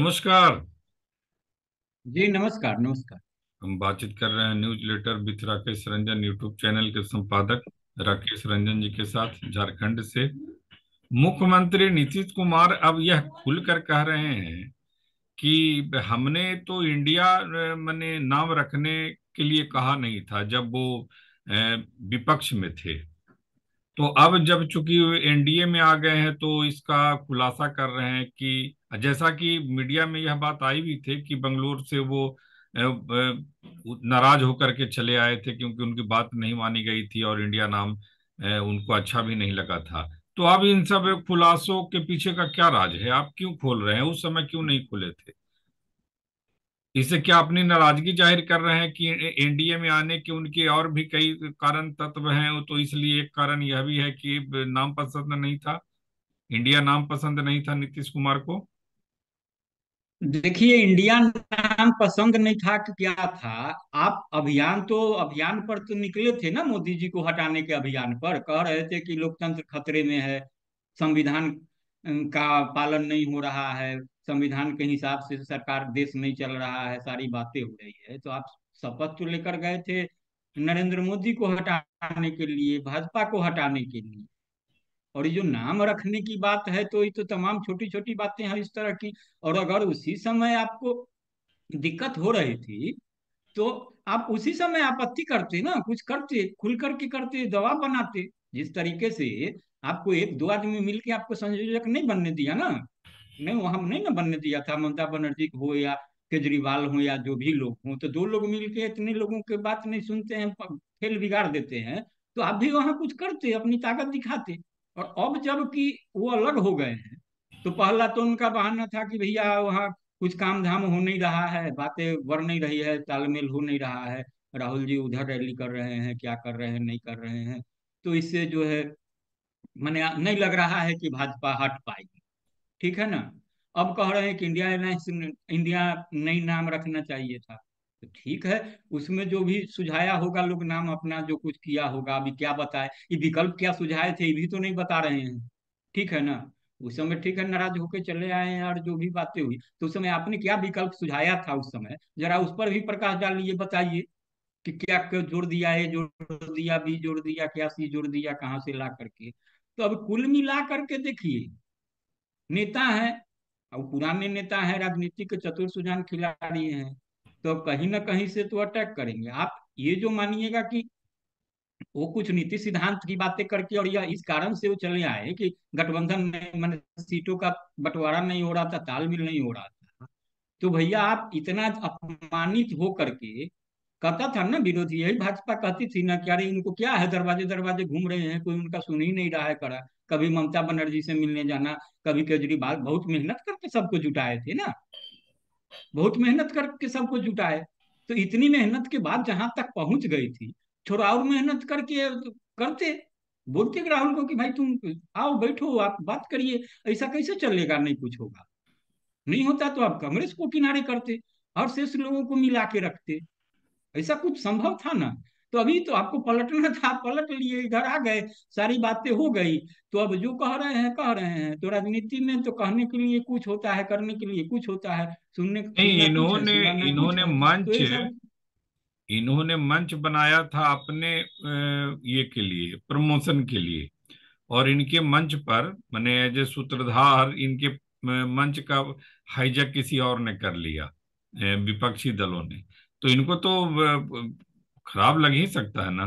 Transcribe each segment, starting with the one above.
नमस्कार। जी नमस्कार नमस्कार। हम बातचीत कर रहे हैं newsletter with Rakesh Ranjan YouTube channel के संपादक राकेश रंजन जी के साथ झारखंड से। मुख्यमंत्री नीतीश कुमार अब यह खुलकर कह रहे हैं कि हमने तो इंडिया मैंने नाम रखने के लिए कहा नहीं था जब वो विपक्ष में थे। तो अब जब चूँकि एनडीए में आ गए हैं तो इसका खुलासा कर रहे हैं कि, जैसा कि मीडिया में यह बात आई भी थी कि बंगलोर से वो नाराज़ होकर के चले आए थे क्योंकि उनकी बात नहीं मानी गई थी और इंडिया नाम उनको अच्छा भी नहीं लगा था। तो अब इन सब खुलासों के पीछे का क्या राज है? आप क्यों खोल रहे हैं? उस समय क्यों नहीं खोले थे? इससे क्या अपनी नाराज़गी ज़ाहिर कर रहे हैं कि एनडीए में आने के उनके और भी कई कारण तत्व हैं? तो इसलिए एक कारण यह भी है कि नाम पसंद नहीं था। इंडिया नाम पसंद नहीं था नीतीश कुमार को। देखिए इंडिया नाम पसंद नहीं था कि क्या था? आप अभियान तो अभियान पर तो निकले थे ना मोदी जी को हटाने के अभियान पर। कह रहे थे कि लोकतंत्र खतरे में है, संविधान का पालन नहीं हो रहा है। संविधान के हिसाब से सरकार देश नहीं चल रहा है, सारी बातें हो रही है। तो आप शपथ तो लेकर गए थे नरेंद्र मोदी को हटाने के लिए, भाजपा को हटाने के लिए। और ये जो नाम रखने की बात है तो ये तो तमाम छोटी छोटी बातें हैं इस तरह की। और अगर उसी समय आपको दिक्कत हो रही थी तो आप उसी समय आपत्ति करते ना, कुछ करते, खुल करके करते दवा बनाते। जिस तरीके से आपको एक दो आदमी मिलके आपको संयोजक नहीं बनने दिया ना नहीं वो हम नहीं ना बनने दिया था, ममता बनर्जी हो या केजरीवाल हो या जो भी लोग हों तो दो लोग मिलके इतने लोगों के बात नहीं सुनते हैं खेल बिगाड़ देते हैं तो आप भी वहाँ कुछ करते, अपनी ताकत दिखाते। और अब जब कि वो अलग हो गए हैं तो पहला तो उनका बहाना था कि भैया वहाँ कुछ काम धाम हो नहीं रहा है, बातें बढ़ नहीं रही है, तालमेल हो नहीं रहा है, राहुल जी उधर रैली कर रहे हैं, क्या कर रहे हैं, नहीं कर रहे हैं तो इससे जो है, मैंने नहीं लग रहा है कि भाजपा हट पाएगी। ठीक है ना? अब कह रहे हैं कि इंडिया एयरलाइंस इंडिया नई नाम रखना चाहिए था। तो ठीक है, उसमें जो भी सुझाया होगा, लोग नाम अपना जो कुछ किया होगा, अभी क्या बताए? ये विकल्प क्या सुझाए थे, ये भी तो नहीं बता रहे हैं। ठीक है ना? उस समय ठीक है, नाराज़ होके चले आए हैं और जो भी बातें हुई तो उस समय आपने क्या विकल्प सुझाया था उस समय? जरा उस पर भी प्रकाश डालिए, बताइए कि क्या जोड़ दिया ए जोड़ दिया, बी जोड़ दिया, क्या सी जोड़ दिया, कहाँ से ला करके? तो अब कुल मिला करके देखिए नेता है और पुराने नेता हैं राजनीति के चतुर सुजान खिलाड़ी हैं तो कहीं ना कहीं से तो अटैक करेंगे। आप ये जो मानिएगा कि वो कुछ नीति सिद्धांत की बातें करके और या इस कारण से वो चले आए कि गठबंधन में मैंने सीटों का बंटवारा नहीं हो रहा था, तालमेल नहीं हो रहा था तो भैया आप इतना अपमानित हो करके कहता था ना, विरोधी, यही भाजपा कहती थी ना कि, अरे, इनको क्या है, दरवाजे दरवाजे घूम रहे हैं, कोई उनका सुन ही नहीं रहा है करा कभी ममता बनर्जी से मिलने जाना, कभी केजरीवाल, बहुत मेहनत करके सबको जुटाए थे ना। बहुत मेहनत करके सबको जुटाए तो इतनी मेहनत के बाद जहाँ तक पहुँच गई थी, थोड़ा और मेहनत करके करते। बोलते राहुल को कि, भाई, तुम आओ, बैठो, आप बात करिए, ऐसा कैसे चलेगा, नहीं कुछ होगा? नहीं होता तो आप कांग्रेस को किनारे करते और शेष लोगों को मिला के रखते। ऐसा कुछ संभव था ना? तो अभी तो आपको पलटना था पलट लिए इधर आ गए सारी बातें हो गई। तो अब जो कह रहे हैं कह रहे हैं। तो राजनीति में तो कहने के लिए कुछ होता है करने के लिए कुछ होता है सुनने नहीं इन्होंने इन्होंने तो मंच ये इन्होंने मंच बनाया था अपने ये के लिए प्रमोशन के लिए। और इनके मंच पर मैंने एज ए सूत्रधार इनके मंच का हाईजैक किसी और ने कर लिया विपक्षी दलों ने। तो इनको तो खराब लग ही सकता है ना।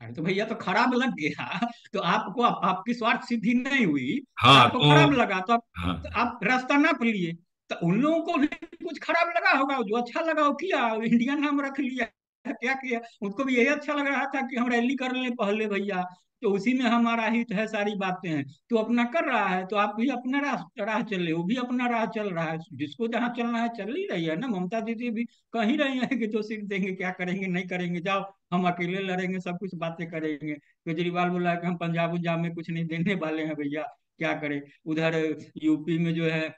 अरे तो भैया तो खराब लग गया। तो आपको आप, आपकी स्वार्थ सिद्धि नहीं हुई। हाँ आपको तो खराब लगा तो आप, हाँ। तो आप रास्ता नाप लिए तो उन लोगों को भी कुछ खराब लगा होगा जो अच्छा लगा वो किया इंडिया नाम रख लिया। क्या किया? उनको भी यही अच्छा लग रहा था कि हम रैली कर ले पहले भैया। तो उसी में हमारा हित है, सारी बातें हैं। तो अपना कर रहा है तो आप भी अपना राह राह चले वो भी अपना राह चल रहा है। जिसको जहाँ चलना है, चल ही रही है ना। ममता दीदी भी कह रही है कि जो सीट देंगे, क्या करेंगे, नहीं करेंगे, जाओ, हम अकेले लड़ेंगे, सब कुछ बातें करेंगे। केजरीवाल बोला कि हम पंजाब उंजाब में कुछ नहीं देने वाले हैं भैया, क्या करें? उधर यूपी में जो है,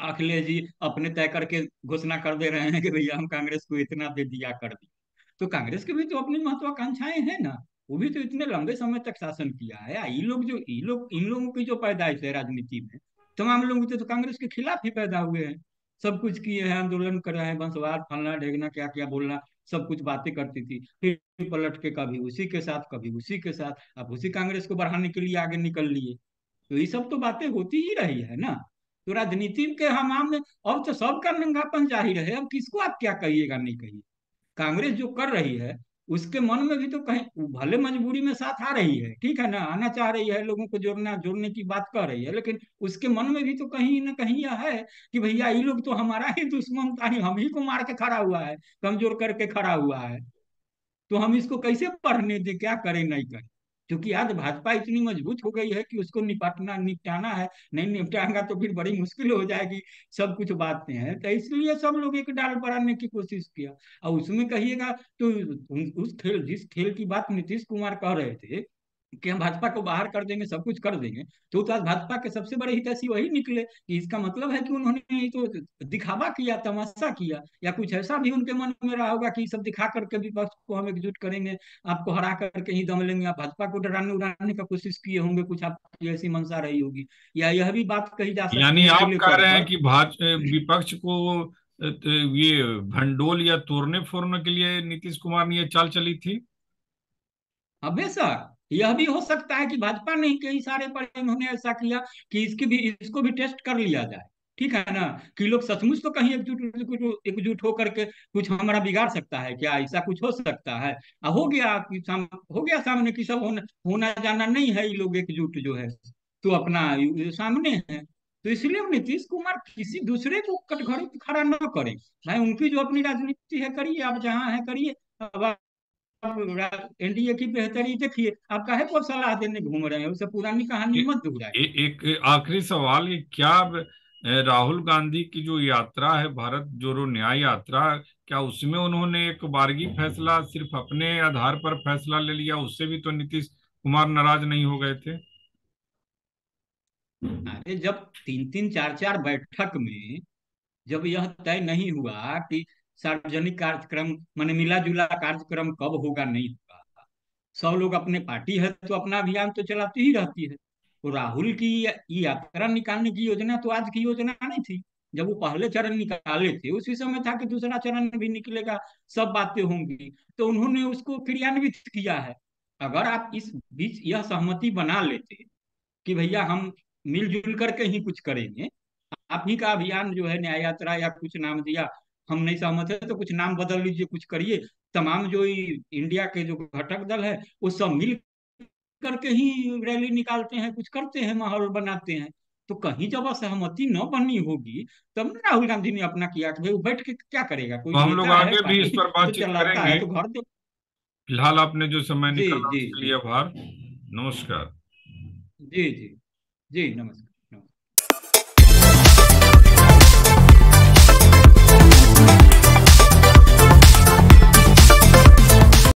अखिलेश जी अपने तय करके घोषणा कर दे रहे हैं कि भैया हम कांग्रेस को इतना दे दिया कर दिया। तो कांग्रेस के भी तो अपनी महत्वाकांक्षाएँ हैं ना। वो भी तो इतने लंबे समय तक शासन किया है। ये लोग जो, ये लोग, इन लोगों की जो पैदाइश है राजनीति में, तमाम लोग थे तो कांग्रेस के खिलाफ ही पैदा हुए हैं। सब कुछ किए हैं, आंदोलन कर रहे हैं, बंसवार, फलना, ढेगना, क्या क्या बोलना, सब कुछ बातें करती थी। फिर पलट के कभी उसी के साथ, कभी उसी के साथ, अब उसी कांग्रेस को बढ़ाने के लिए आगे निकल लिए। तो ये सब तो बातें होती ही रही है ना। तो राजनीति के हमाम में अब तो सबका नंगापन ज़ाहिर है। अब किसको आप क्या कहिएगा, नहीं कहिए। कांग्रेस जो कर रही है उसके मन में भी तो कहीं भले मजबूरी में साथ आ रही है, ठीक है ना? आना चाह रही है, लोगों को जोड़ना, जोड़ने की बात कर रही है, लेकिन उसके मन में भी तो कहीं ना कहीं यह है कि भैया, ये लोग तो हमारा ही दुश्मन था हम ही को मार के खड़ा हुआ है, कमज़ोर करके खड़ा हुआ है। तो हम इसको कैसे पढ़ने दे? क्या करें, नहीं करें? क्योंकि आज भाजपा इतनी मज़बूत हो गई है कि उसको निपटना, निपटाना है। नहीं निपटाएँगा तो फिर बड़ी मुश्किल हो जाएगी। सब कुछ बातें हैं। तो इसलिए सब लोग एक डाल बढ़ाने की कोशिश किया। और उसमें कहिएगा तो उस खेल, जिस खेल की बात नीतीश कुमार कह रहे थे कि हम भाजपा को बाहर कर देंगे सब कुछ कर देंगे तो, आज भाजपा के सबसे बड़े हितैषी वही निकले कि इसका मतलब है कि उन्होंने तो दिखावा किया तमाशा किया या कुछ ऐसा भी उनके मन में रहा होगा कि सब दिखा करके विपक्ष को हम एकजुट करेंगे आपको हरा करके ही दम लेंगे आप भाजपा को डराने उड़ाने का कोशिश किए होंगे कुछ आपकी ऐसी मंशा रही होगी या यह भी बात कही जा सकती यानी आप कह रहे हैं कि भाजपा विपक्ष को ये भंडोल या तोड़ने फोड़ने के लिए नीतीश कुमार ने ये चाल चली थी? सर यह भी हो सकता है कि भाजपा ने कई सारे पर इन्होंने ऐसा किया कि इसकी भी इसको भी टेस्ट कर लिया जाए। ठीक है ना? कि लोग सचमुच तो कहीं एकजुट एकजुट होकर के कुछ हमारा बिगाड़ सकता है क्या? ऐसा कुछ हो सकता है? आ, हो गया कि साम, हो गया सामने की सब होना, होना जाना नहीं है ये लोग एकजुट जो है तो अपना सामने है। तो इसलिए नीतीश कुमार किसी दूसरे को कटघरे खड़ा न करें। भाई उनकी जो अपनी राजनीति है करिए आप जहाँ है करिए। अब एनडीए की बेहतरी देखिए आप काहे को सलाह देने घूम रहे हैं? उसे पुरानी कहानी मत दोहराइए। एक आखिरी सवाल ये क्या राहुल गांधी की जो यात्रा है भारत जोड़ो न्याय यात्रा क्या उसमें उन्होंने एक बारगी फैसला सिर्फ़ अपने आधार पर फैसला ले लिया? उससे भी तो नीतीश कुमार नाराज़ नहीं हो गए थे। अरे जब तीन तीन चार चार बैठक में जब यह तय नहीं हुआ कि सार्वजनिक कार्यक्रम, मान मिला जुला कार्यक्रम कब होगा, नहीं होगा। सब लोग अपने पार्टी है तो अपना अभियान तो चलाती ही रहती है। तो राहुल की यात्रा निकालने की योजना तो आज की योजना नहीं थी। जब वो पहले चरण निकाले थे, उसी समय था कि दूसरा चरण भी निकलेगा, सब बातें होंगी। तो उन्होंने उसको क्रियान्वित किया है। अगर आप इस बीच यह सहमति बना लेते कि भैया हम मिलजुल करके ही कुछ करेंगे, आप ही का अभियान जो है न्याय यात्रा या कुछ नाम दिया हम नहीं सहमत है तो कुछ नाम बदल लीजिए कुछ करिए। तमाम जो इंडिया के जो घटक दल है वो सब मिल करके ही रैली निकालते हैं कुछ करते हैं माहौल बनाते हैं। तो कहीं जब असहमति न बननी होगी तब ना राहुल गांधी ने अपना किया कि भाई बैठ के क्या करेगा? कोई तो हम लोग आगे भी इस पर बातचीत तो करेंगे। तो घर फ़िलहाल आपने जो समय निकाला उसके लिए आभार। नमस्कार। जी जी जी नमस्कार।